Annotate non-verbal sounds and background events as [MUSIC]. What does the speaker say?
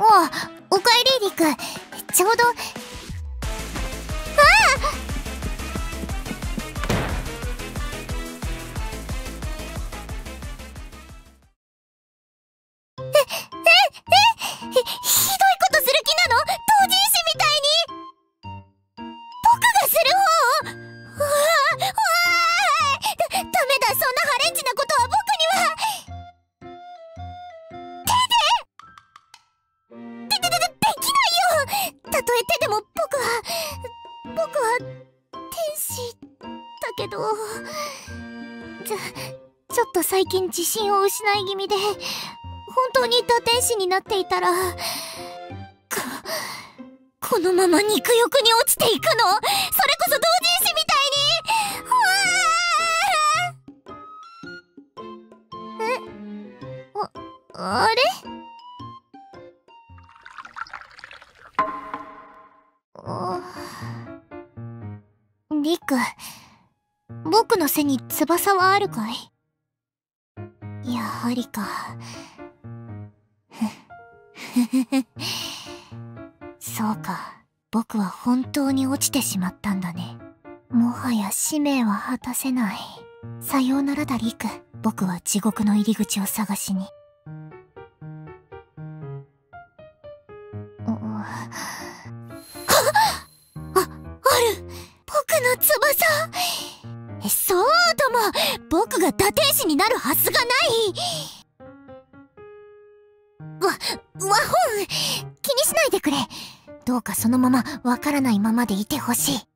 おおかえりリクちょうど。ああええええけど。ちょちょっと最近自信を失い気味で本当に打天使になっていたらここのまま肉欲に落ちていくの？それこそ同人誌みたいに！うわー。えああれ？あリク僕の背に翼はあるかい？やはりか。[LAUGHS] そうか。僕は本当に落ちてしまったんだね。もはや使命は果たせない。さようならだリク僕は地獄の入り口を探しに。うん [GASPS] あある。僕の翼。そうとも。僕が打天使になるはずがない。わ、和本。気にしないでくれ。どうかそのままわからないままでいてほしい。